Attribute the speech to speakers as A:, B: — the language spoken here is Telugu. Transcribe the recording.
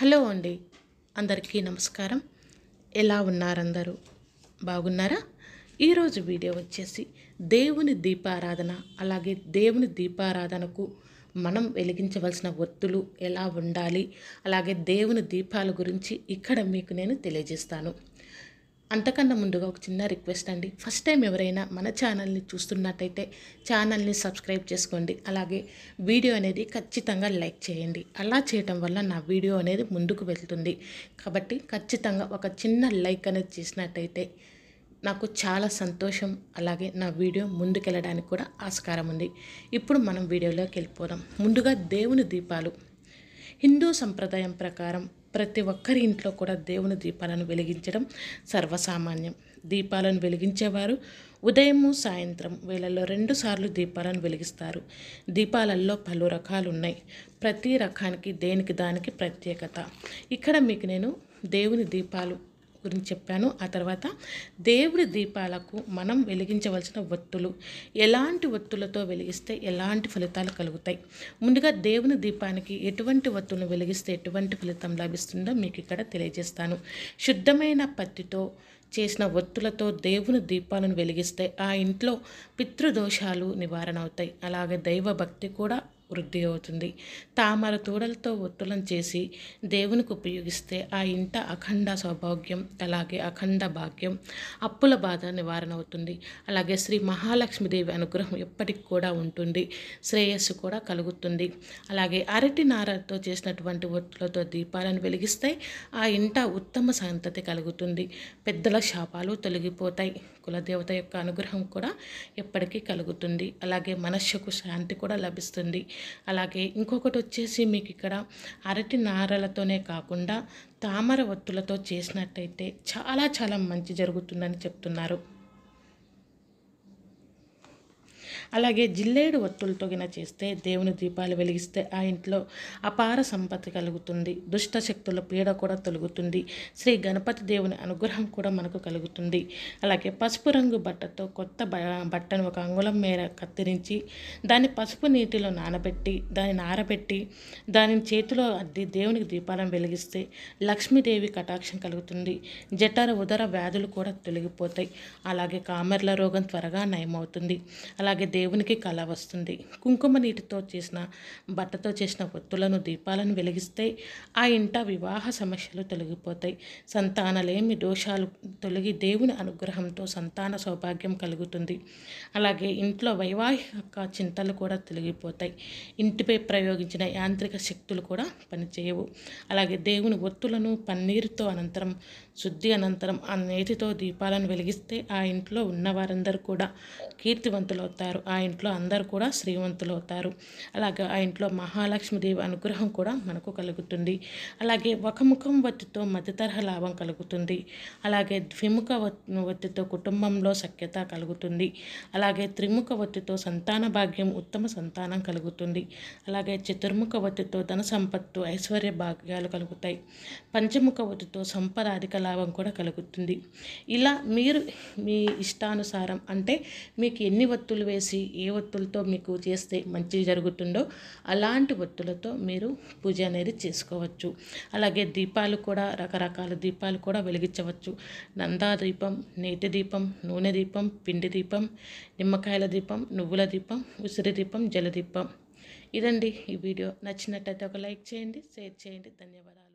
A: హలో అండి. అందరికీ నమస్కారం. ఎలా ఉన్నారందరూ? బాగున్నారా? ఈరోజు వీడియో వచ్చేసి దేవుని దీపారాధన అలాగే దేవుని దీపారాధనకు మనం వెలిగించవలసిన ఒత్తులు ఎలా ఉండాలి అలాగే దేవుని దీపాల గురించి ఇక్కడ మీకు నేను తెలియజేస్తాను. అంతకన్నా ముందుగా ఒక చిన్న రిక్వెస్ట్ అండి. ఫస్ట్ టైం ఎవరైనా మన ఛానల్ని చూస్తున్నట్టయితే ఛానల్ని సబ్స్క్రైబ్ చేసుకోండి. అలాగే వీడియో అనేది ఖచ్చితంగా లైక్ చేయండి. అలా చేయటం వల్ల నా వీడియో అనేది ముందుకు వెళ్తుంది. కాబట్టి ఖచ్చితంగా ఒక చిన్న లైక్ అనేది చేసినట్టయితే నాకు చాలా సంతోషం. అలాగే నా వీడియో ముందుకెళ్ళడానికి కూడా ఆస్కారం ఉంది. ఇప్పుడు మనం వీడియోలోకి వెళ్ళిపోదాం. ముందుగా దేవుని దీపాలు. హిందూ సంప్రదాయం ప్రకారం ప్రతి ఒక్కరి ఇంట్లో కూడా దేవుని దీపాలను వెలిగించడం సర్వసామాన్యం. దీపాలను వెలిగించేవారు ఉదయము సాయంత్రం వేళల్లో రెండు సార్లు దీపాలను వెలిగిస్తారు. దీపాలల్లో పలు రకాలు ఉన్నాయి ప్రతి రకానికి దేనికి దానికి ప్రత్యేకత. ఇక్కడ మీకు నేను దేవుని దీపాలు గురించి చెప్పాను. ఆ తర్వాత దేవుడి దీపాలకు మనం వెలిగించవలసిన ఒత్తులు. ఎలాంటి ఒత్తులతో వెలిగిస్తే ఎలాంటి ఫలితాలు కలుగుతాయి? ముందుగా దేవుని దీపానికి ఎటువంటి ఒత్తులను వెలిగిస్తే ఎటువంటి ఫలితం లభిస్తుందో మీకు ఇక్కడ తెలియజేస్తాను. శుద్ధమైన పత్తితో చేసిన ఒత్తులతో దేవుని దీపాలను వెలిగిస్తే ఆ ఇంట్లో పితృదోషాలు నివారణ అవుతాయి అలాగే దైవ భక్తి కూడా వృద్ధి అవుతుంది. తామర తూడలతో ఒత్తులను చేసి దేవునికి ఉపయోగిస్తే ఆ ఇంట అఖండ సౌభాగ్యం అలాగే అఖండ భాగ్యం అప్పుల బాధ నివారణ అవుతుంది. అలాగే శ్రీ మహాలక్ష్మీదేవి అనుగ్రహం ఎప్పటికి కూడా ఉంటుంది. శ్రేయస్సు కూడా కలుగుతుంది. అలాగే అరటి నారతో చేసినటువంటి ఒత్తులతో దీపాలను వెలిగిస్తే ఆ ఇంట ఉత్తమ సంతతి కలుగుతుంది. పెద్దల శాపాలు తొలగిపోతాయి. కులదేవత యొక్క అనుగ్రహం కూడా ఎప్పటికీ కలుగుతుంది. అలాగే మనస్సుకు శాంతి కూడా లభిస్తుంది. అలాగే ఇంకొకటి వచ్చేసి మీకు ఇక్కడ అరటి నారలతోనే కాకుండా తామర ఒత్తులతో చేసినట్టయితే చాలా చాలా మంచి జరుగుతుందని చెప్తున్నారు. అలాగే జిల్లేడు ఒత్తులతో గిన చేస్తే దేవుని దీపాలు వెలిగిస్తే ఆ ఇంట్లో అపార సంపత్తి కలుగుతుంది. దుష్ట శక్తుల పీడ కూడా తొలుగుతుంది. శ్రీ గణపతి దేవుని అనుగ్రహం కూడా మనకు కలుగుతుంది. అలాగే పసుపు రంగు బట్టతో కొత్త బట్టను ఒక అంగుళం మేర కత్తిరించి దాన్ని పసుపు నీటిలో నానబెట్టి దాన్ని ఆరబెట్టి దానిని చేతిలో అద్ది దేవునికి దీపాలను వెలిగిస్తే లక్ష్మీదేవి కటాక్షం కలుగుతుంది. జఠర ఉదర వ్యాధులు కూడా తొలగిపోతాయి. అలాగే కామెర్ల రోగం త్వరగా నయమవుతుంది. అలాగే దేవునికి కళ వస్తుంది. కుంకుమ నీటితో చేసిన బట్టతో చేసిన ఒత్తులను దీపాలను వెలిగిస్తే ఆ ఇంట వివాహ సమస్యలు తొలగిపోతాయి. సంతానలేమి దోషాలు తొలగి దేవుని అనుగ్రహంతో సంతాన సౌభాగ్యం కలుగుతుంది. అలాగే ఇంట్లో వైవాహిక చింతలు కూడా తొలగిపోతాయి. ఇంటిపై ప్రయోగించిన యాంత్రిక శక్తులు కూడా పనిచేయవు. అలాగే దేవుని ఒత్తులను పన్నీరుతో అనంతరం శుద్ధి అనంతరం ఆ నేతితో దీపాలను వెలిగిస్తే ఆ ఇంట్లో ఉన్న వారందరూ కూడా కీర్తివంతులవుతారు. ఆ ఇంట్లో అందరూ కూడా శ్రీవంతులు అవుతారు అలాగే ఆ ఇంట్లో మహాలక్ష్మీదేవి అనుగ్రహం కూడా మనకు కలుగుతుంది. అలాగే ఒక ముఖం వత్తితో మధ్యతరహ లాభం కలుగుతుంది. అలాగే ద్విముఖ వత్తితో కుటుంబంలో సఖ్యత కలుగుతుంది. అలాగే త్రిముఖ వత్తితో సంతాన భాగ్యం ఉత్తమ సంతానం కలుగుతుంది. అలాగే చతుర్ముఖ వత్తితో ధన సంపత్తు ఐశ్వర్య భాగ్యాలు కలుగుతాయి. పంచముఖ వత్తితో సంపద అధిక లాభం కూడా కలుగుతుంది. ఇలా మీరు మీ ఇష్టానుసారం అంటే మీకు ఎన్ని వత్తులు వేసి ఏ ఒత్తులతో మీకు చేస్తే మంచి జరుగుతుందో అలాంటి ఒత్తులతో మీరు పూజ అనేది చేసుకోవచ్చు. అలాగే దీపాలు కూడా రకరకాల దీపాలు కూడా వెలిగించవచ్చు. నందా దీపం నేతి దీపం నూనె దీపం పిండి దీపం నిమ్మకాయల దీపం నువ్వుల దీపం ఉసిరి దీపం జలదీపం ఇదండి ఈ వీడియో. నచ్చినట్టయితే ఒక లైక్ చేయండి షేర్ చేయండి. ధన్యవాదాలు.